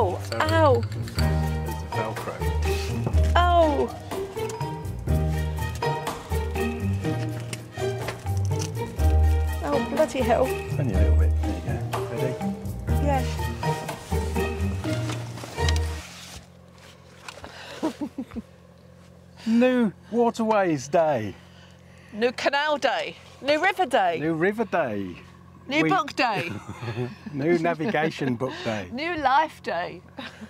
Ow! Ow! There's the Velcro. Oh! Oh, bloody hell. Only a little bit. There you go. Ready? Yeah. New Waterways Day. New Canal Day. New River Day. New River Day. New we- Book Day. New Navigation Book Day. New Life Day.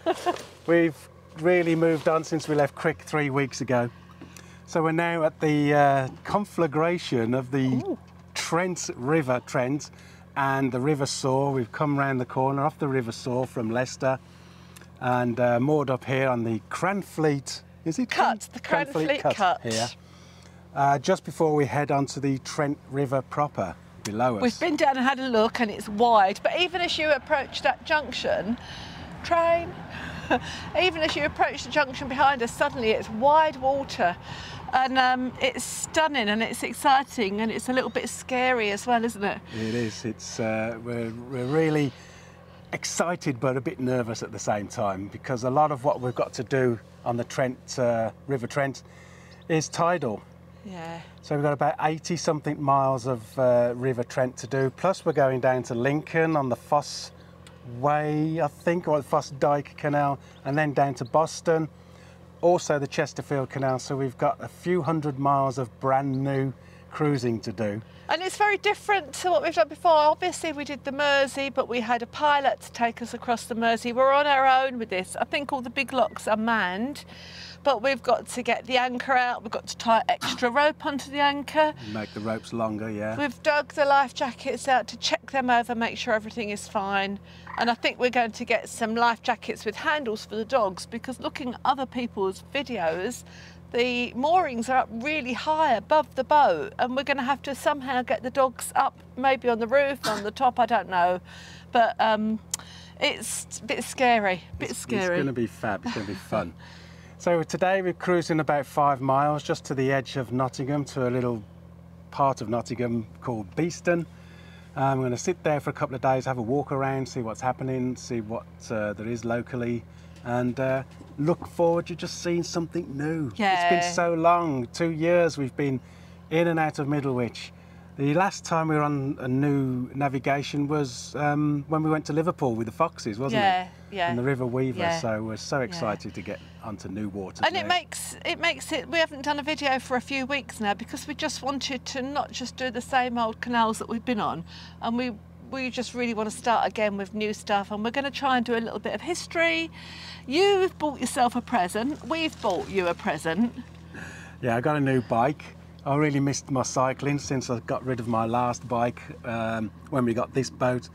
We've really moved on since we left Crick three weeks ago. So we're now at the uh, conflagration of the Trent River, Trent, and the River Soar. We've come round the corner off the River Soar from Leicester and uh, moored up here on the Cranfleet. Is it Cut, the Cranfleet Cut. here? Uh, just before we head onto the Trent River proper below us. We've been down and had a look and it's wide, but even as you approach that junction, train, even as you approach the junction behind us, suddenly it's wide water. And um, it's stunning and it's exciting and it's a little bit scary as well, isn't it? It is. It's uh, we're, we're really excited but a bit nervous at the same time because a lot of what we've got to do on the Trent uh, River Trent is tidal. Yeah. So we've got about 80 something miles of uh, River Trent to do. Plus we're going down to Lincoln on the Foss Way, I think, or the Fossdyke Canal, and then down to Boston. Also the Chesterfield Canal. So we've got a few hundred miles of brand new cruising to do. And it's very different to what we've done before. Obviously, we did the Mersey, but we had a pilot to take us across the Mersey. We're on our own with this. I think all the big locks are manned, but we've got to get the anchor out. We've got to tie extra rope onto the anchor. Make the ropes longer, yeah. We've dug the life jackets out to check them over, make sure everything is fine. And I think we're going to get some life jackets with handles for the dogs because looking at other people's videos, the moorings are up really high above the boat, and we're going to have to somehow get the dogs up, maybe on the roof, on the top, I don't know. But um, it's a bit scary, a bit It's- scary. It's going to be fab. It's going to be fun. so today we're cruising about five miles just to the edge of Nottingham to a little part of Nottingham called Beeston. I'm going to sit there for a couple of days, have a walk around, see what's happening, see what uh, there is locally, and uh, look forward to just seeing something new. Yeah. It's been so long, two years we've been in and out of Middlewich. The last time we were on a new navigation was um, when we went to Liverpool with the Foxes, wasn't Yeah, it? yeah, And the River Weaver. yeah, So we're so excited to get onto new waters. And it makes it makes it. We haven't done a video for a few weeks now because we just wanted to not just do the same old canals that we've been on, and we we just really want to start again with new stuff. And we're going to try and do a little bit of history. You've bought yourself a present. We've bought you a present. Yeah, I got a new bike. I really missed my cycling since I got rid of my last bike um, when we got this boat.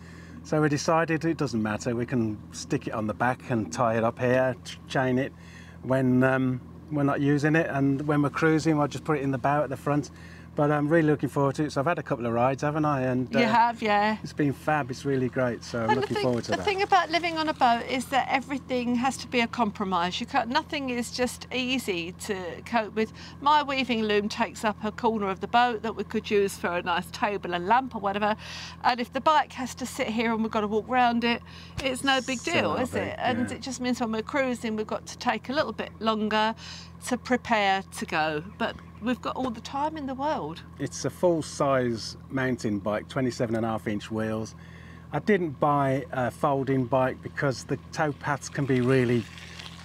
So we decided it doesn't matter. We can stick it on the back and tie it up here, chain it when um, we're not using it, and when we're cruising, I'll just put it in the bow at the front. But I'm really looking forward to it. So I've had a couple of rides, haven't I? And you uh, have, yeah. it's been fab. It's really great. So I'm And looking thing, forward to it. the that. thing about living on a boat is that everything has to be a compromise. You can't, nothing is just easy to cope with. My weaving loom takes up a corner of the boat that we could use for a nice table and lamp or whatever. And if the bike has to sit here and we've got to walk round it, it's no big So deal, is big, it? And yeah. it just means when we're cruising, we've got to take a little bit longer to prepare to go. But we've got all the time in the world. It's a full size mountain bike, 27 and a half inch wheels. I didn't buy a folding bike because the tow paths can be really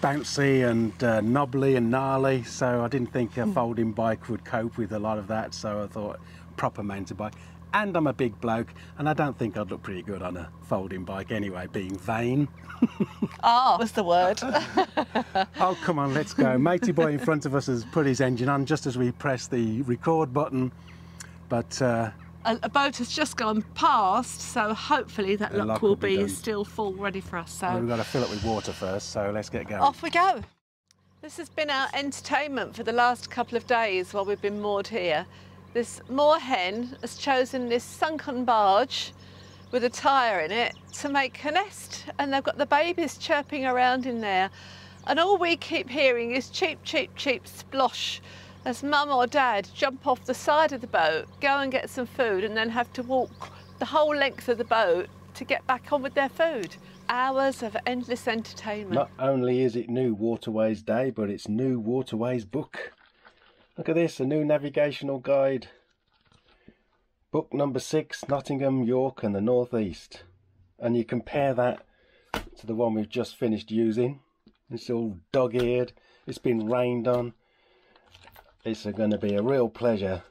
bouncy and uh, knobbly and gnarly, so I didn't think a folding bike would cope with a lot of that, so I thought proper mountain bike. And I'm a big bloke, and I don't think I'd look pretty good on a folding bike anyway, being vain. Ah, was the word. Oh, come on, let's go. Matey boy in front of us has put his engine on just as we press the record button, but uh, a, a boat has just gone past, so hopefully that lock, lock will will be be still full, ready for us. So we've got to fill it with water first, so let's get going. off we go. This has been our entertainment for the last couple of days while we've been moored here. This moorhen has chosen this sunken barge with a tyre in it to make a nest, and they've got the babies chirping around in there. And all we keep hearing is cheep, cheep, cheep, splosh as mum or dad jump off the side of the boat, go and get some food, and then have to walk the whole length of the boat to get back on with their food. hours of endless entertainment. Not only is it New Waterways Day, but it's New Waterways book. Look at this, a new navigational guide. Book number six, Nottingham, York and the North East. And you compare that to the one we've just finished using. It's all dog-eared, it's been rained on. It's going to be a real pleasure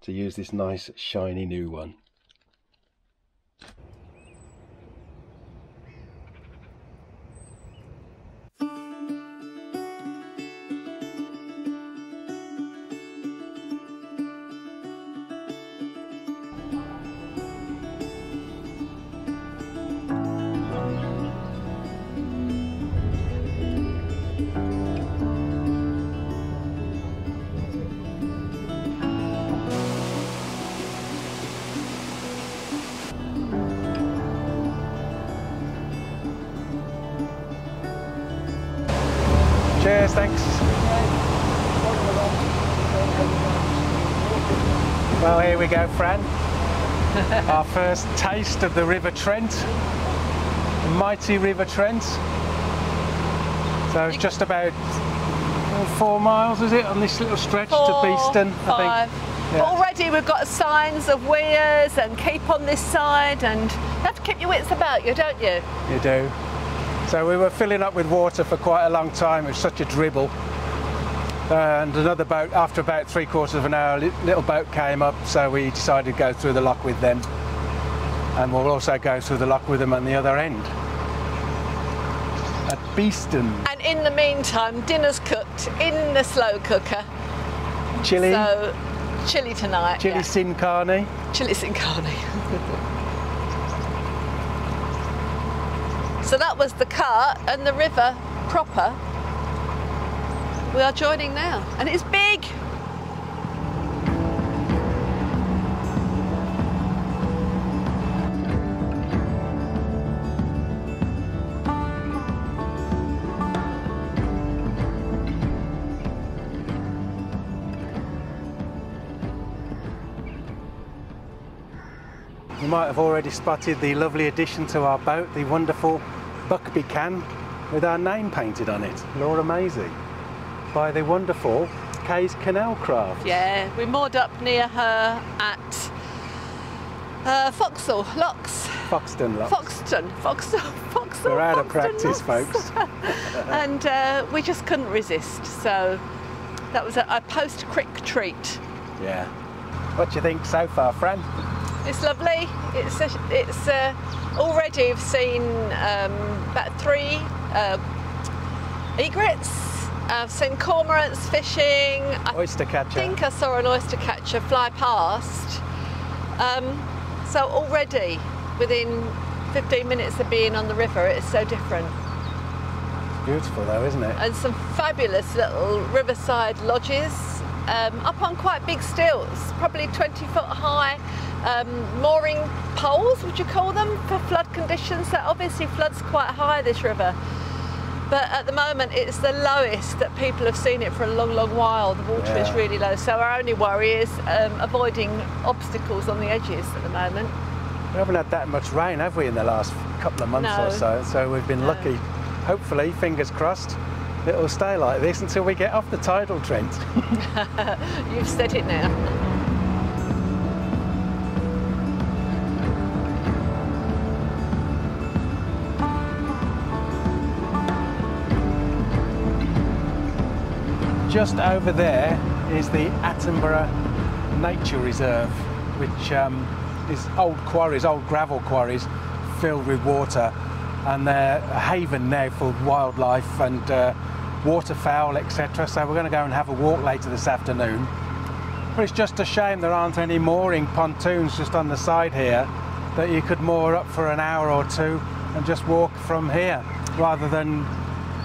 to use this nice shiny new one. We go, Fran. Our first taste of the River Trent, the mighty River Trent. So it's just about four miles, is it, on this little stretch Four, to Beeston, five. I think. Yeah. Already we've got signs of weirs and keep on this side and you have to keep your wits about you, don't you? You do. So we were filling up with water for quite a long time. It was such a dribble. And another boat, after about three quarters of an hour, a little boat came up, so we decided to go through the lock with them. And we'll also go through the lock with them on the other end. At Beeston, And in the meantime, dinner's cooked in the slow cooker. chili, So chili tonight. chili yeah. sin carne. Chili sin carne. so that was the car and the river proper. We are joining now, and it's big. You might have already spotted the lovely addition to our boat, the wonderful Buckby can with our name painted on it, Laura Maisie, by the wonderful Kay's Canal Craft. Yeah, we moored up near her at uh, Foxhall Locks. Foxton Locks. Foxton, Foxton, Foxton. We're out of practice, Locks. folks. and uh, we just couldn't resist. So that was a, a post-crick treat. Yeah. What do you think so far, Fran? It's lovely. It's a, it's uh already I've seen um, about three uh, egrets. I've seen cormorants fishing. I Oyster catcher. think I saw an oyster catcher fly past. Um, so already within 15 minutes of being on the river, it's so different. It's Beautiful though, isn't it? and some fabulous little riverside lodges um, up on quite big stilts, probably 20 foot high um, mooring poles, would you call them, for flood conditions. So obviously floods quite high this river. But at the moment, it's the lowest that people have seen it for a long, long while. The water is really low. So our only worry is um, avoiding obstacles on the edges at the moment. We haven't had that much rain, have we, in the last couple of months No. or so? So we've been No. lucky. Hopefully, fingers crossed, it'll stay like this until we get off the tidal Trent. You've said it now. Just over there is the Attenborough Nature Reserve, which um, is old quarries, old gravel quarries filled with water, and they're a haven now for wildlife and uh, waterfowl, etc. So we're going to go and have a walk later this afternoon. But it's just a shame there aren't any mooring pontoons just on the side here that you could moor up for an hour or two and just walk from here rather than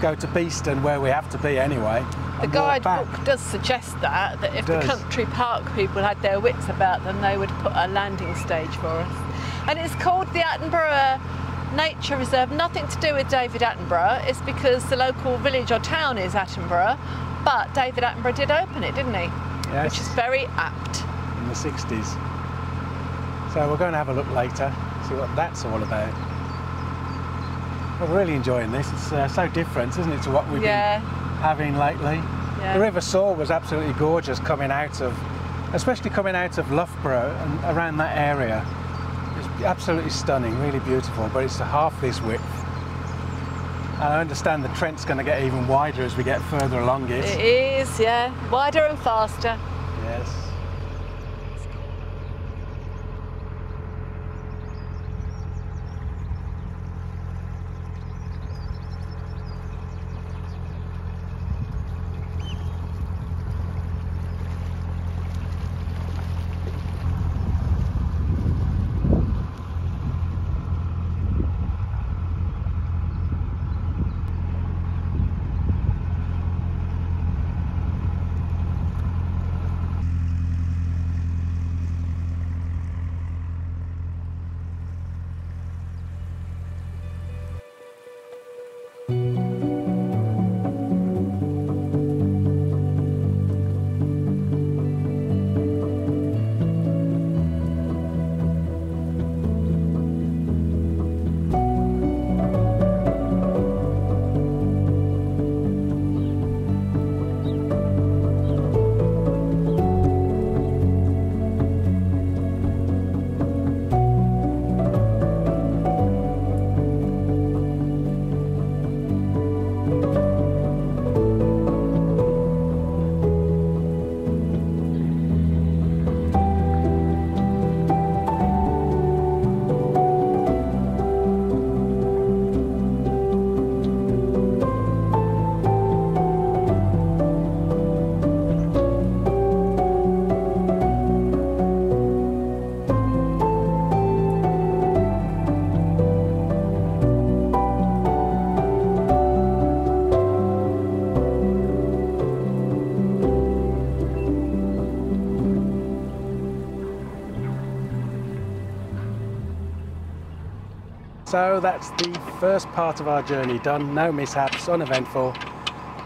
go to Beeston where we have to be anyway. The and walk back. guidebook does suggest that, that if the country park people had their wits about them, they would put a landing stage for us. And it's called the Attenborough Nature Reserve, nothing to do with David Attenborough. It's because the local village or town is Attenborough, but David Attenborough did open it, didn't he? Yes. Which is very apt. in the 60s. So we're going to have a look later, see what that's all about. We're really enjoying this. It's uh, so different, isn't it, to what we've Yeah. been having lately. Yeah. The River Soar was absolutely gorgeous coming out of, especially coming out of Loughborough and around that area. It's absolutely stunning, really beautiful, but it's half this width. And I understand the Trent's going to get even wider as we get further along it. It is, yeah. Wider and faster. Yes. So that's the first part of our journey done. No mishaps, uneventful,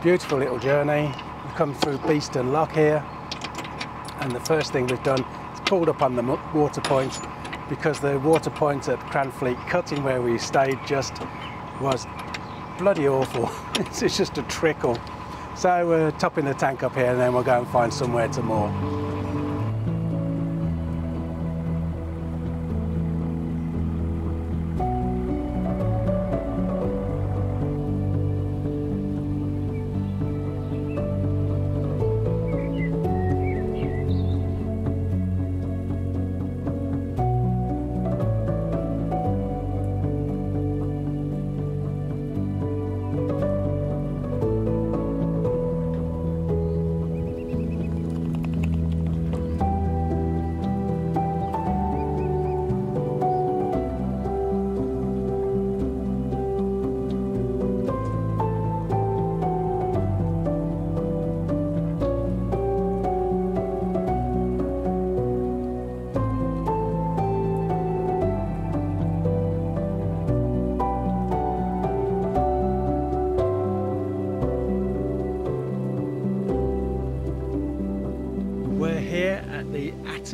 beautiful little journey. We've come through Beeston Lock here, and the first thing we've done is pulled up on the water point because the water point at Cranfleet Cutting where we stayed just was bloody awful. it's just a trickle. So we're topping the tank up here and then we'll go and find somewhere to moor.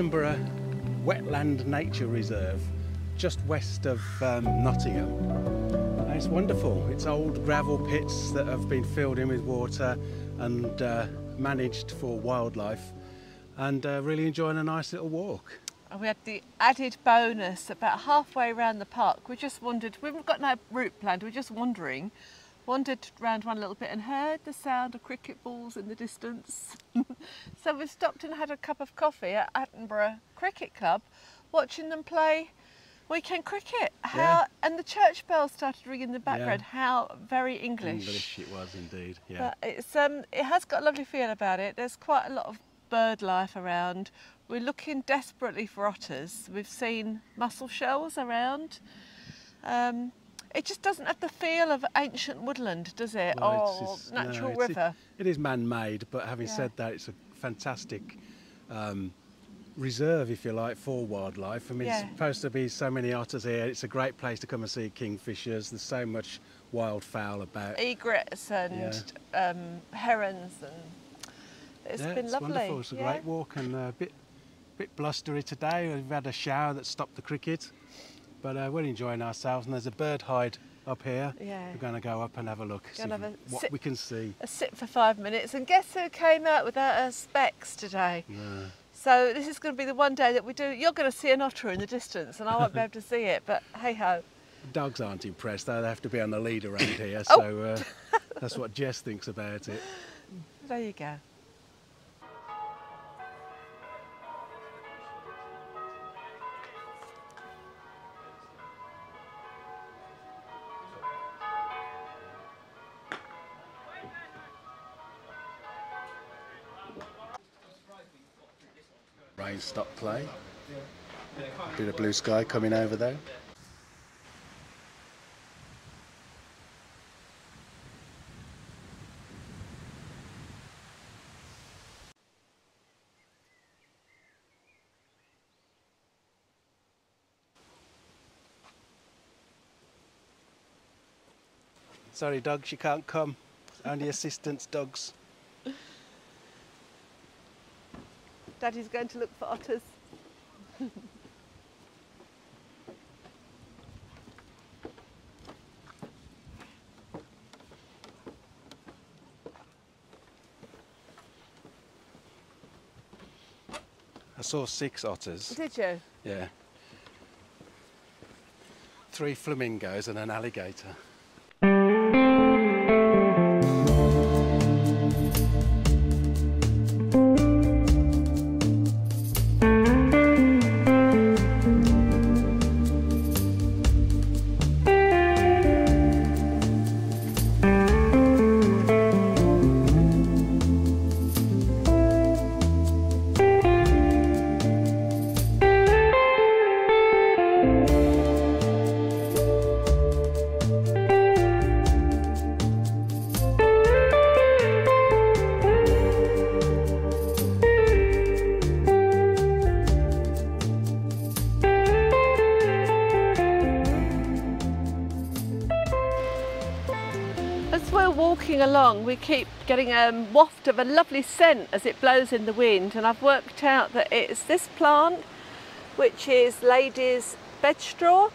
Attenborough Wetland Nature Reserve, just west of um, Nottingham. And it's wonderful. It's old gravel pits that have been filled in with water and uh, managed for wildlife, and uh, really enjoying a nice little walk. And we had the added bonus about halfway around the park. We just wondered, we haven't got no route planned, we're just wandering. Wandered round one little bit and heard the sound of cricket balls in the distance. so we stopped and had a cup of coffee at Attenborough Cricket Club, watching them play weekend cricket. How Yeah. and the church bells started ringing in the background. How very English. English it was indeed. Yeah. But it's um, it has got a lovely feel about it. There's quite a lot of bird life around. We're looking desperately for otters. We've seen mussel shells around. Um, it just doesn't have the feel of ancient woodland, does it? Well, or it's- it's- no, natural it's- river. It is man-made, but having Yeah. said that, it's a fantastic um, reserve, if you like, for wildlife. I mean, Yeah. it's supposed to be so many otters here. It's a great place to come and see kingfishers. There's so much wildfowl about. Egrets and um, herons, and it's yeah, been it's lovely. wonderful. It's a yeah. great walk and a bit, bit blustery today. We've had a shower that stopped the cricket, but uh, we're enjoying ourselves. And there's a bird hide up here. Yeah. We're going to go up and have a look, see have a what sit- we can see. A sit for five minutes, and guess who came out without her specs today? Yeah. So this is going to be the one day that we do. You're going to see an otter in the distance, and I won't be able to see it. But hey ho. Dogs aren't impressed, though. They have to be on the lead around here, Oh. so uh, that's what Jess thinks about it. There you go. Stop play. A Bit of blue sky coming over there. Sorry, dogs, you can't come. Only assistance dogs. Daddy's going to look for otters. I saw six otters. Did you? Yeah. Three flamingos and an alligator. Along, we keep getting a waft of a lovely scent as it blows in the wind, and I've worked out that it's this plant, which is ladies' bedstraw.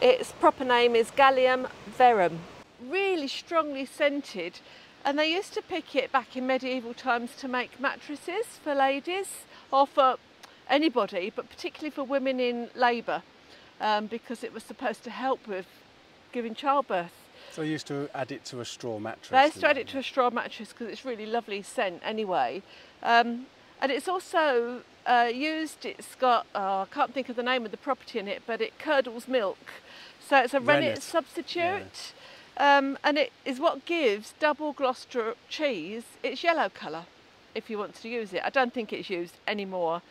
Its proper name is Galium verum. Really strongly scented, and they used to pick it back in medieval times to make mattresses for ladies or for anybody, but particularly for women in labour, um, because it was supposed to help with giving childbirth. So I used to add it to a straw mattress. I used to add it to a straw mattress because it's really lovely scent anyway. Um, and it's also uh, used, it's got, oh, I can't think of the name of the property in it, but it curdles milk. So it's a rennet, Rennet, substitute. Um, and it is what gives double Gloucester cheese its yellow colour, if you want to use it. I don't think it's used anymore.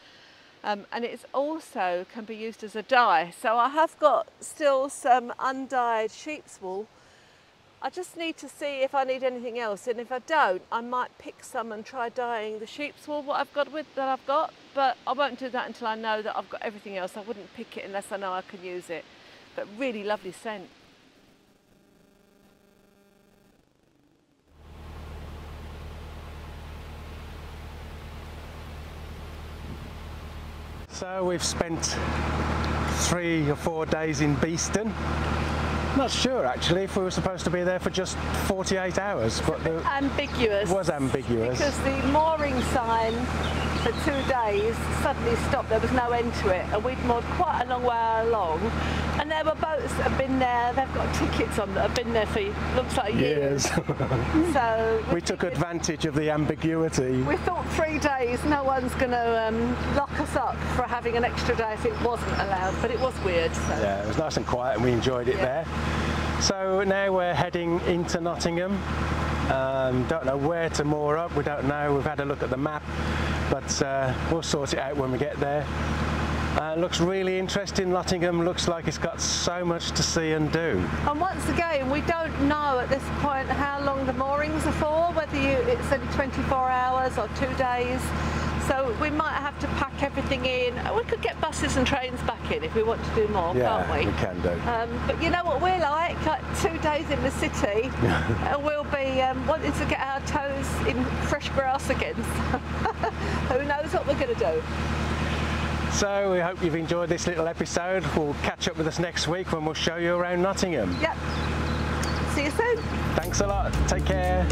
Um, and it's also can be used as a dye. So I have got still some undyed sheep's wool I just need to see if I need anything else, and if I don't, I might pick some and try dyeing the sheep's wool what I've got with that I've got. But I won't do that until I know that I've got everything else. I wouldn't pick it unless I know I can use it. But really lovely scent. So we've spent three or four days in Beeston. Not sure actually if we were supposed to be there for just 48 hours, but the, Ambiguous. it was ambiguous. Because the mooring sign for two days suddenly stopped. There was no end to it, and we'd moored quite a long way along. And there were boats that have been there. They've got tickets on that have been there for looks like years. Years. So we took advantage of the ambiguity. We thought three days, no one's going to um, lock us up for having an extra day if it wasn't allowed, but it was weird. So. Yeah, it was nice and quiet and we enjoyed it Yeah. there. So now we're heading into Nottingham. Um, don't know where to moor up, we don't know. We've had a look at the map, but uh, we'll sort it out when we get there. Uh, looks really interesting. Nottingham looks like it's got so much to see and do. And once again, we don't know at this point how long the moorings are for, whether you, it's only 24 hours or two days. So we might have to pack everything in. We could get buses and trains back in if we want to do more, Yeah, can't we? we can do. Um, but you know what we're like, like two days in the city, and we'll be um, wanting to get our toes in fresh grass again. Who knows what we're going to do? So we hope you've enjoyed this little episode. We'll catch up with us next week when we'll show you around Nottingham. Yep. See you soon. Thanks a lot. Take care.